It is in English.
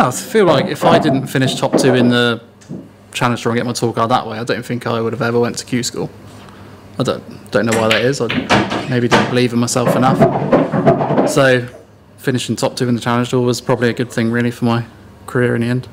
I feel like if I didn't finish top two in the Challenge Tour and get my tour card that way, I don't think I would have ever went to Q school. I don't don't know why that is. I maybe didn't believe in myself enough. So finishing top two in the Challenge Tour was probably a good thing really for my career in the end.